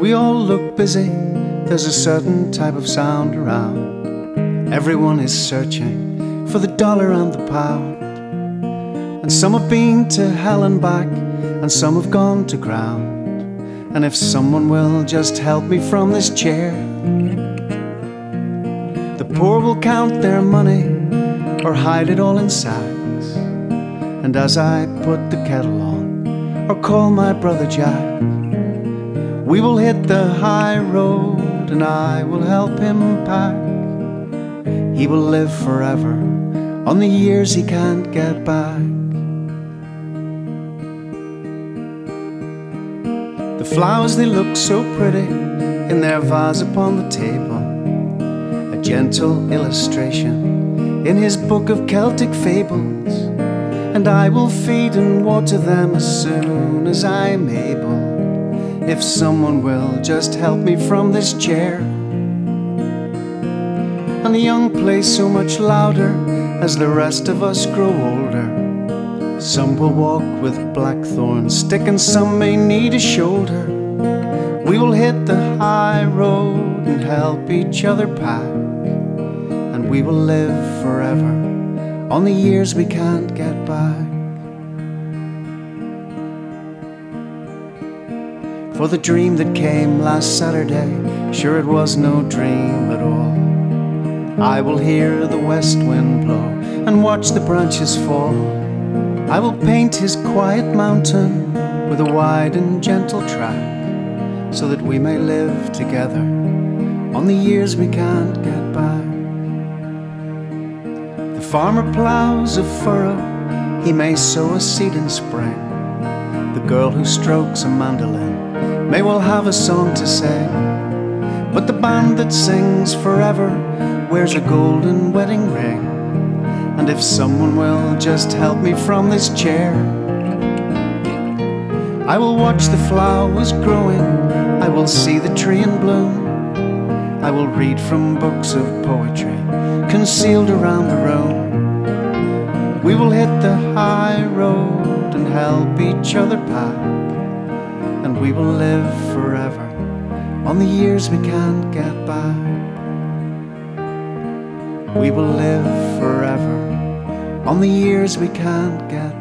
We all look busy, there's a certain type of sound around. Everyone is searching for the dollar and the pound. And some have been to hell and back, and some have gone to ground. And if someone will just help me from this chair, the poor will count their money or hide it all in sacks. And as I put the kettle on or call my brother Jack, we will hit the high road and I will help him pack. He will live forever on the years he can't get back. The flowers they look so pretty in their vase upon the table. A gentle illustration in his book of Celtic fables. And I will feed and water them as soon as I'm able. If someone will just help me from this chair. And the young play so much louder as the rest of us grow older. Some will walk with blackthorn stick and some may need a shoulder. We will hit the high road and help each other pack. And we will live forever on the years we can't get back. For the dream that came last Saturday, sure it was no dream at all. I will hear the west wind blow and watch the branches fall. I will paint his quiet mountain with a wide and gentle track so that we may live together on the years we can't get back. The farmer ploughs a furrow, he may sow a seed in spring. The girl who strokes a mandolin may well have a song to sing. But the band that sings forever wears a golden wedding ring. And if someone will just help me from this chair, I will watch the flowers growing, I will see the tree in bloom, I will read from books of poetry concealed around the room. We will hit the high road and help each other pack, and we will live forever on the years we can't get back. We will live forever on the years we can't get.